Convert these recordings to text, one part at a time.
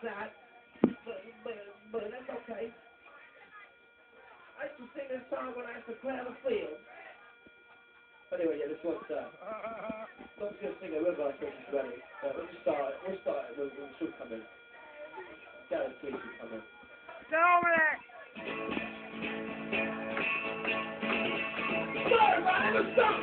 side, but, but, but that's okay. I used to sing this song when I used to on the field. Anyway, yeah, this one's, uh, just sing it with us when she's ready. Start, we'll start it when, when she'll! Sorry, man, let's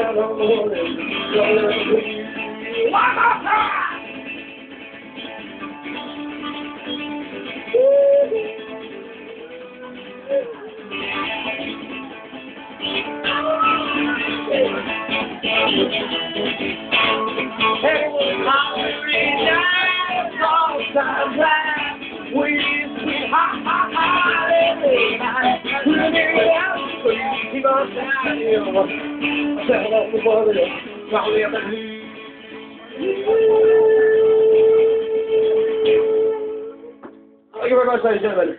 stop! Thank you very much, ladies and gentlemen.